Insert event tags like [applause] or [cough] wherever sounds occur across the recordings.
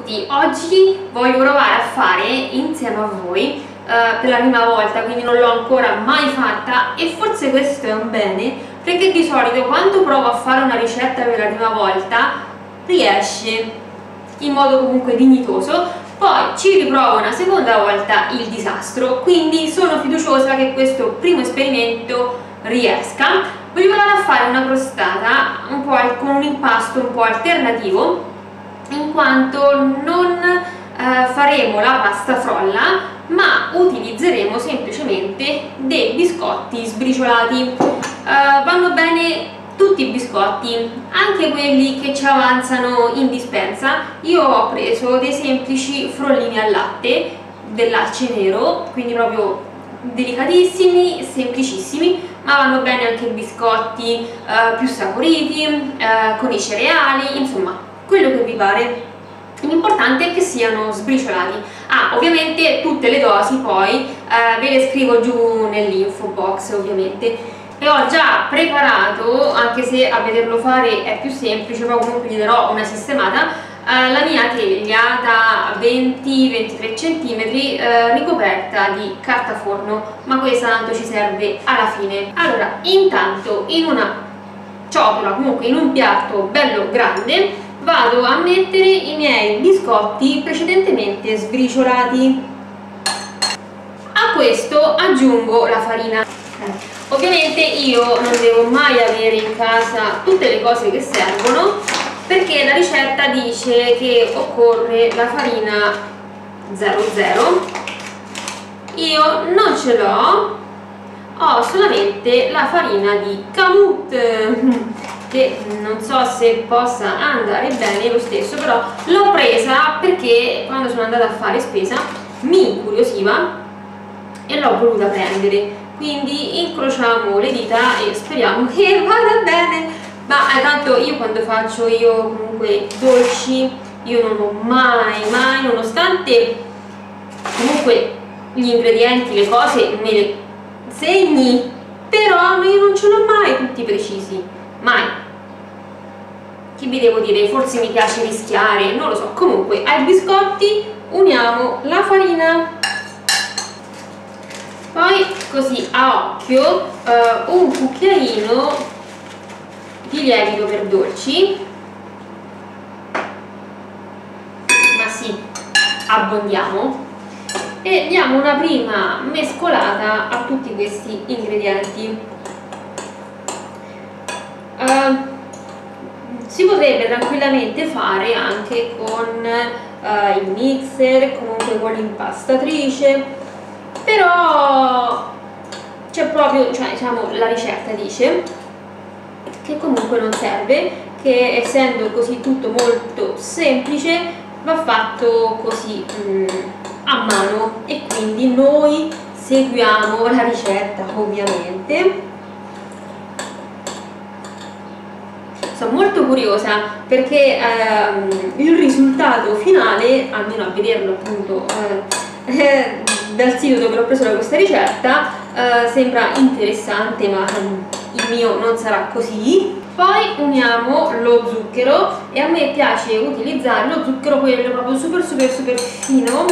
tutti, oggi voglio provare a fare insieme a voi eh, per la prima volta, quindi non l'ho ancora mai fatta e forse questo è un bene perché di solito quando provo a fare una ricetta per la prima volta riesce in modo comunque dignitoso, poi ci riprovo una seconda volta il disastro, quindi sono fiduciosa che questo primo esperimento riesca. Voglio provare a fare una crostata un con un impasto un po' alternativo in quanto non eh, faremo la pasta frolla ma utilizzeremo semplicemente dei biscotti sbriciolati. Eh, vanno bene tutti i biscotti anche quelli che ci avanzano in dispensa. Io ho preso dei semplici frollini al latte dell'alce nero quindi proprio delicatissimi, semplicissimi ma vanno bene anche i biscotti eh, più saporiti, eh, con i cereali, insomma quello che vi pare l'importante è che siano sbriciolati. Ah ovviamente tutte le dosi poi eh, ve le scrivo giù nell'info box ovviamente. E ho già preparato anche se a vederlo fare è più semplice ma comunque gli darò una sistemata. Eh, la mia teglia da 20-23 cm eh, ricoperta di carta forno ma questa tanto ci serve alla fine. Allora intanto in una ciotola comunque in un piatto bello grande vado a mettere i miei biscotti precedentemente sbriciolati. A questo aggiungo la farina. Ovviamente io non devo mai avere in casa tutte le cose che servono perché la ricetta dice che occorre la farina 00 io non ce l'ho ho solamente la farina di Kamut che non so se possa andare bene lo stesso però l'ho presa perché quando sono andata a fare spesa mi incuriosiva e l'ho voluta prendere. Quindi incrociamo le dita e speriamo che [laughs] vada bene. Ma eh, tanto io quando faccio io comunque dolci io non ho mai mai nonostante comunque gli ingredienti le cose me le segni però io non ce l'ho mai tutti precisi mai. Che vi devo dire? Forse mi piace rischiare non lo so. Comunque ai biscotti uniamo la farina. Poi così a occhio eh, un cucchiaino di lievito per dolci. Ma sì abbondiamo. E diamo una prima mescolata a tutti questi ingredienti uh, si potrebbe tranquillamente fare anche con uh, il mixer, comunque con l'impastatrice, però c'è proprio, cioè diciamo la ricetta dice che comunque non serve, che essendo così tutto molto semplice va fatto così mm, a mano. E quindi noi seguiamo la ricetta ovviamente sono molto curiosa perché ehm, il risultato finale, almeno a vederlo appunto eh, eh, dal sito dove ho preso questa ricetta, eh, sembra interessante ma il mio non sarà così. Poi uniamo lo zucchero e a me piace utilizzare lo zucchero quello proprio super super super fino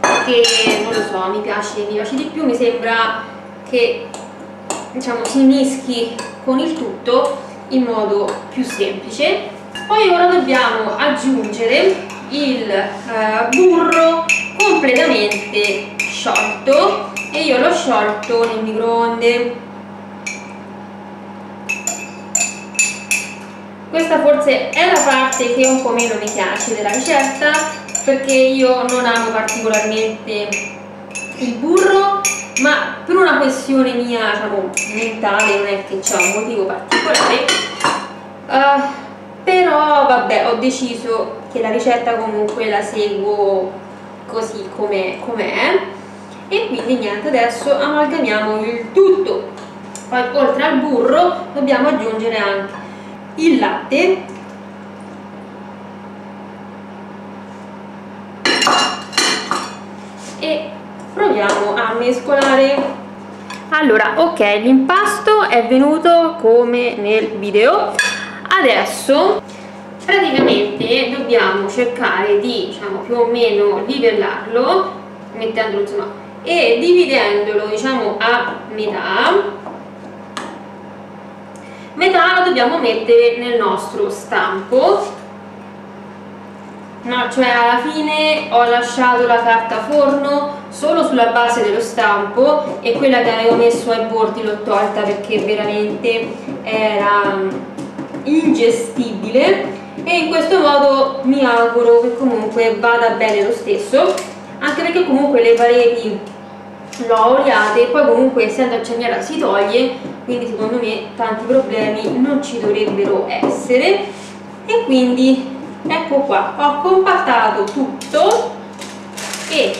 perché non lo so, mi piace, mi piace di più, mi sembra che diciamo si mischi con il tutto in modo più semplice. Poi ora dobbiamo aggiungere il eh, burro completamente sciolto e io l'ho sciolto nel microonde. Questa forse è la parte che un po' meno mi piace della ricetta perché io non amo particolarmente il burro ma per una questione mia diciamo, mentale non è che c'è un motivo particolare uh, però vabbè ho deciso che la ricetta comunque la seguo così com'è. Com e quindi niente adesso amalgamiamo il tutto. Poi oltre al burro dobbiamo aggiungere anche il latte. E proviamo a mescolare. Allora ok l'impasto è venuto come nel video. Adesso praticamente dobbiamo cercare di diciamo più o meno livellarlo mettendolo insomma e dividendolo diciamo a metà. Metà lo dobbiamo mettere nel nostro stampo no, cioè alla fine ho lasciato la carta forno solo sulla base dello stampo e quella che avevo messo ai bordi l'ho tolta perché veramente era ingestibile. E in questo modo mi auguro che comunque vada bene lo stesso anche perché comunque le pareti l'ho oliate e poi comunque essendo acciagnata si toglie quindi secondo me tanti problemi non ci dovrebbero essere. E quindi ecco qua ho compattato tutto e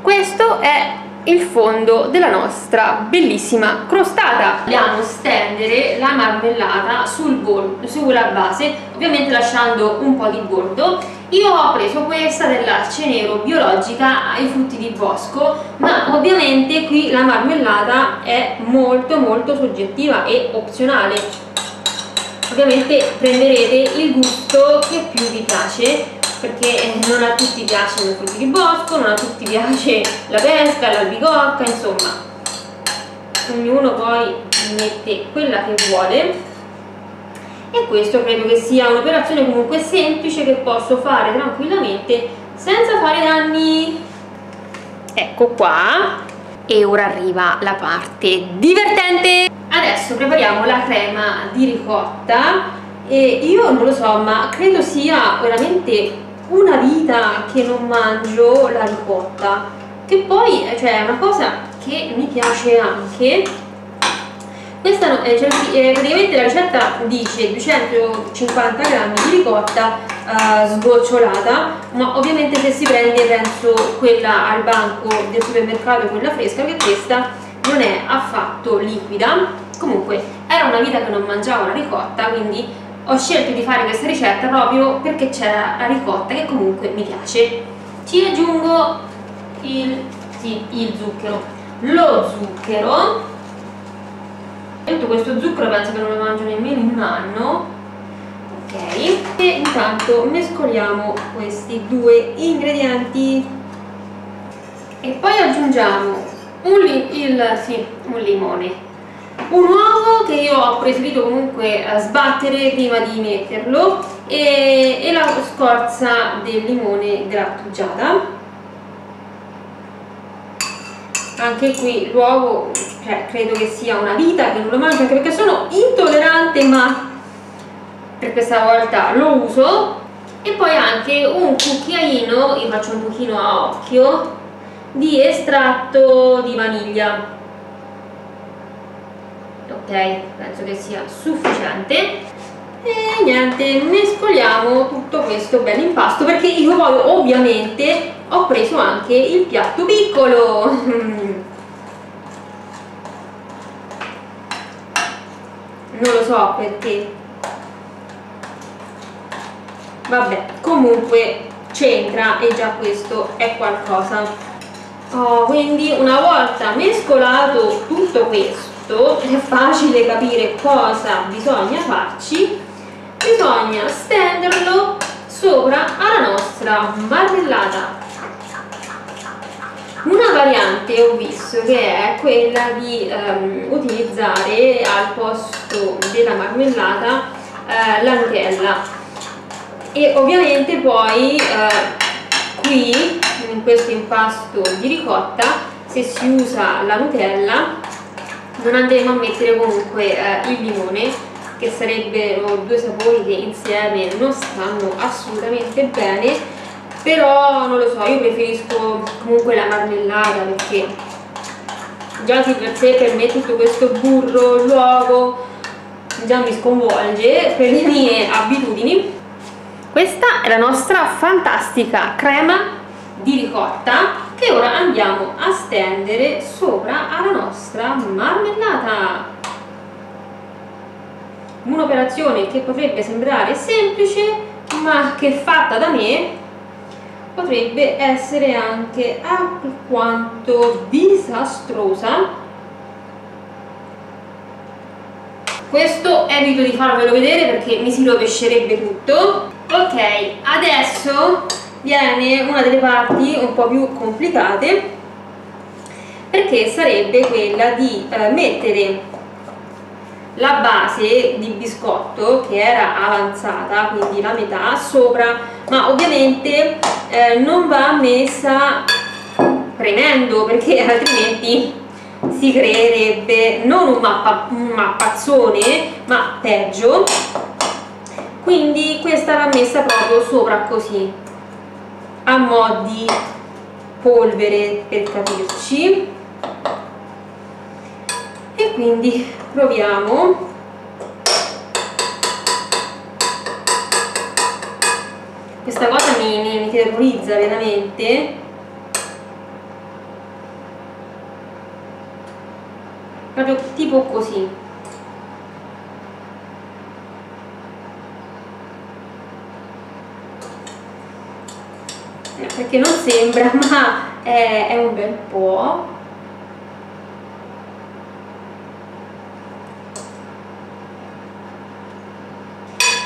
questo è il fondo della nostra bellissima crostata. Dobbiamo stendere la marmellata sul sulla base ovviamente lasciando un po' di bordo. Io ho preso questa dell'arce nero biologica ai frutti di bosco ma ovviamente qui la marmellata è molto molto soggettiva e opzionale ovviamente prenderete il gusto che più vi piace perché non a tutti piacciono i frutti di bosco, non a tutti piace la pesca, l'albicocca, insomma. Ognuno poi mette quella che vuole. E questo credo che sia un'operazione comunque semplice che posso fare tranquillamente senza fare danni. Ecco qua. E ora arriva la parte divertente adesso prepariamo la crema di ricotta e io non lo so ma credo sia veramente una vita che non mangio la ricotta che poi cioè, è una cosa che mi piace anche. Questa eh, cioè, eh, praticamente la ricetta dice 250 grammi di ricotta eh, sgocciolata ma ovviamente se si prende penso quella al banco del supermercato quella fresca che questa non è affatto liquida comunque era una vita che non mangiavo la ricotta quindi ho scelto di fare questa ricetta proprio perché c'era la ricotta che comunque mi piace. Ci aggiungo il, sì, il zucchero. Lo zucchero. Tutto questo zucchero penso che non lo mangio nemmeno in un anno ok. E intanto mescoliamo questi due ingredienti. E poi aggiungiamo un, il, sì, un limone un uovo che io ho preferito comunque sbattere prima di metterlo e, e la scorza del limone grattugiata. Anche qui l'uovo cioè, credo che sia una vita che non lo mangio anche perché sono intollerante ma per questa volta lo uso. E poi anche un cucchiaino, io faccio un pochino a occhio di estratto di vaniglia ok penso che sia sufficiente. E niente mescoliamo tutto questo bel impasto perché io poi ovviamente ho preso anche il piatto piccolo. [laughs] Non lo so perché. Vabbè comunque c'entra e già questo è qualcosa. Oh, quindi una volta mescolato tutto questo questo è facile capire cosa bisogna farci. Bisogna stenderlo sopra alla nostra marmellata. Una variante ho visto che è quella di um, utilizzare al posto della marmellata uh, la Nutella e ovviamente poi uh, qui in questo impasto di ricotta se si usa la Nutella non andremo a mettere comunque eh, il limone che sarebbero due sapori che insieme non stanno assolutamente bene però non lo so, io preferisco comunque la marmellata perché già di per sé per me tutto questo burro, l'uovo già mi sconvolge per le mie abitudini. Questa è la nostra fantastica crema di ricotta che ora andiamo a stendere sopra alla nostra marmellata. Un'operazione che potrebbe sembrare semplice ma che fatta da me potrebbe essere anche alquanto disastrosa. Questo evito di farvelo vedere perché mi si rovescerebbe tutto. Ok adesso viene una delle parti un po' più complicate perché sarebbe quella di eh, mettere la base di biscotto che era avanzata quindi la metà sopra ma ovviamente eh, non va messa premendo perché [laughs] altrimenti si creerebbe non un, mappa, un mappazzone ma peggio. Quindi questa va messa proprio sopra così a mo' di polvere per capirci. E quindi proviamo. Questa cosa mi, mi, mi terrorizza veramente. Proprio tipo così perché non sembra [laughs] ma è, è un bel po'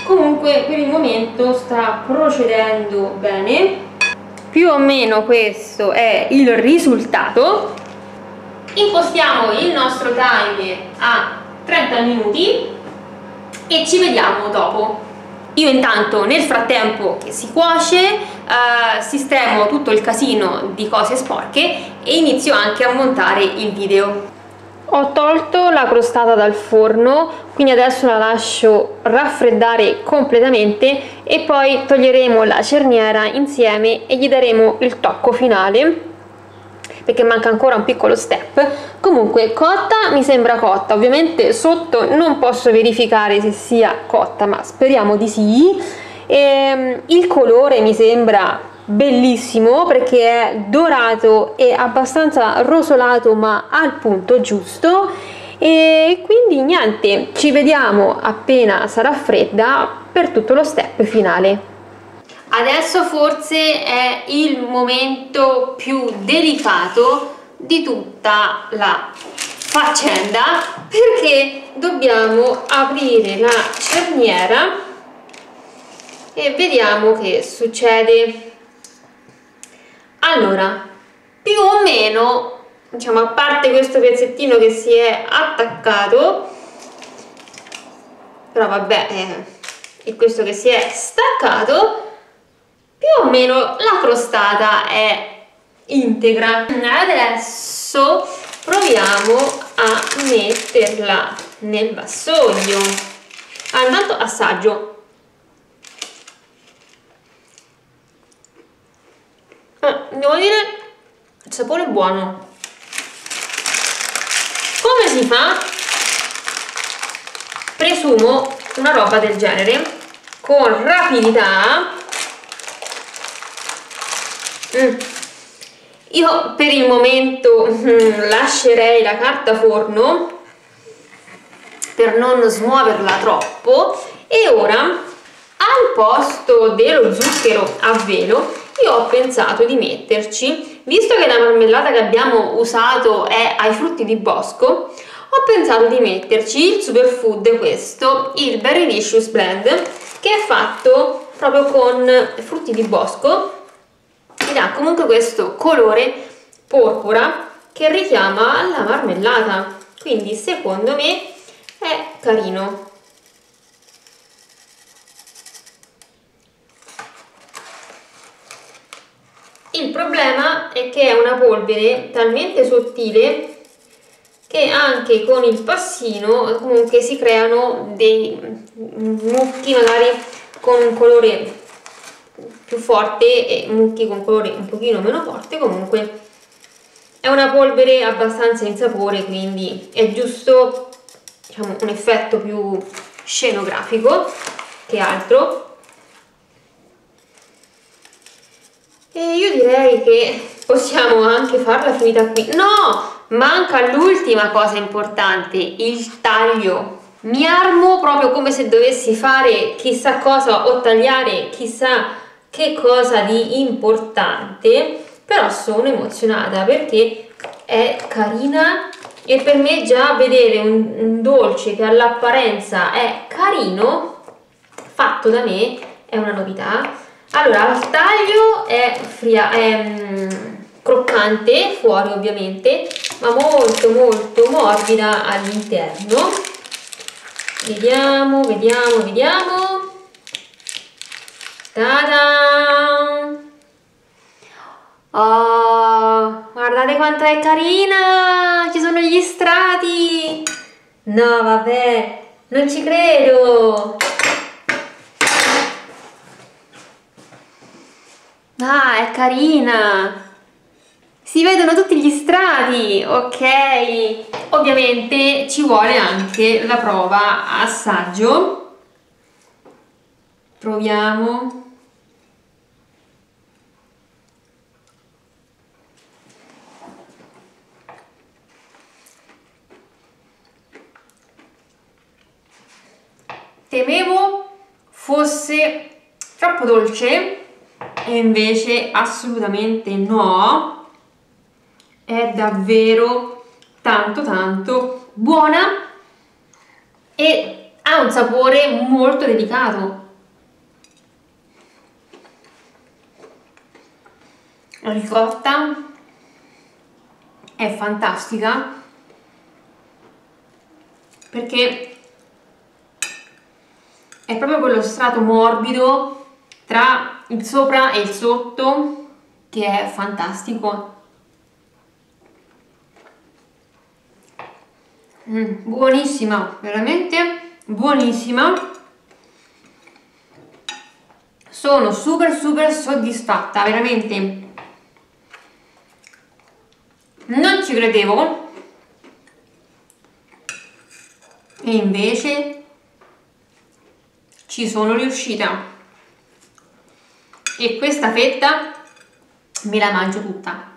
comunque per il momento sta procedendo bene. Più o meno questo è il risultato. Impostiamo il nostro timer a 30 minuti e ci vediamo dopo. Io intanto nel frattempo che si cuoce eh, sistemo tutto il casino di cose sporche e inizio anche a montare il video. Ho tolto la crostata dal forno, quindi adesso la lascio raffreddare completamente e poi toglieremo la cerniera insieme e gli daremo il tocco finale perché manca ancora un piccolo step. Comunque cotta mi sembra cotta. Ovviamente sotto non posso verificare se sia cotta ma speriamo di sì e, ehm, il colore mi sembra bellissimo perché è dorato e abbastanza rosolato ma al punto giusto. E quindi niente ci vediamo appena sarà fredda per tutto lo step finale. Adesso forse è il momento più delicato di tutta la faccenda perché dobbiamo aprire la cerniera e vediamo che succede. Allora più o meno diciamo a parte questo pezzettino che si è attaccato però vabbè eh, questo che si è staccato più o meno la crostata è integra. Adesso proviamo a metterla nel vassoio. Allora, intanto assaggio Devo dire il sapore è buono come si fa? presumo una roba del genere con rapidità mm. io per il momento mm, lascerei la carta forno per non smuoverla troppo e ora al posto dello zucchero a velo io ho pensato di metterci, visto che la marmellata che abbiamo usato è ai frutti di bosco, ho pensato di metterci il superfood questo, il Berry Delicious Blend, che è fatto proprio con frutti di bosco ed ha comunque questo colore porpora che richiama la marmellata, quindi secondo me è carino. Il problema è che è una polvere talmente sottile che anche con il passino comunque si creano dei mucchi magari con un colore più forte e mucchi con colore un pochino meno forte. Comunque è una polvere abbastanza insapore quindi è giusto diciamo, un effetto più scenografico che altro E io direi che possiamo anche farla finita qui. No! Manca l'ultima cosa importante, il taglio. Mi armo proprio come se dovessi fare chissà cosa o tagliare chissà che cosa di importante, però sono emozionata perché è carina e per me già vedere un, un dolce che all'apparenza è carino, fatto da me, è una novità allora al taglio è, fria, è mm, croccante fuori ovviamente ma molto molto morbida all'interno vediamo vediamo vediamo Ta-da! Oh, guardate quanto è carina! Ci sono gli strati! No, vabbè, non ci credo! È carina! Si vedono tutti gli strati, ok! Ovviamente ci vuole anche la prova assaggio. Proviamo. temevo fosse troppo dolce e invece assolutamente no è davvero tanto tanto buona e ha un sapore molto delicato. La ricotta è fantastica perché è proprio quello strato morbido tra il sopra e il sotto che è fantastico. Mm, buonissima veramente buonissima. Sono super super soddisfatta veramente. Non ci credevo. E invece ci sono riuscita e questa fetta me la mangio tutta.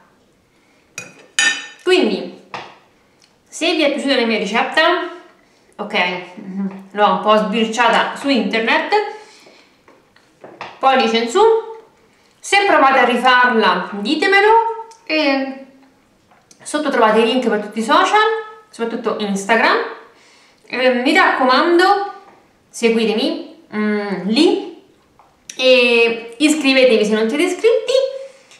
Quindi se vi è piaciuta la mia ricetta ok l'ho un po' sbirciata su internet pollice in su. Se provate a rifarla ditemelo. E sotto trovate i link per tutti i social soprattutto Instagram. Eh, mi raccomando seguitemi mm, lì e iscrivetevi se non siete iscritti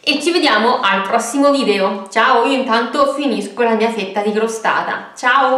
e ci vediamo al prossimo video. Ciao, io intanto finisco la mia fetta di crostata. Ciao!